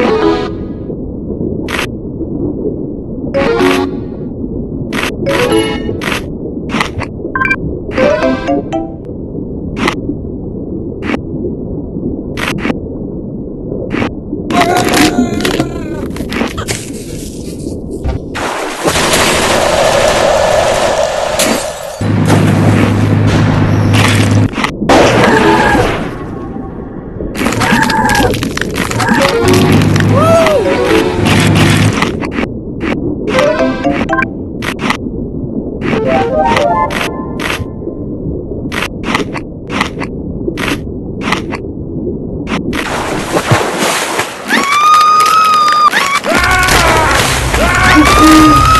y e a Thank you.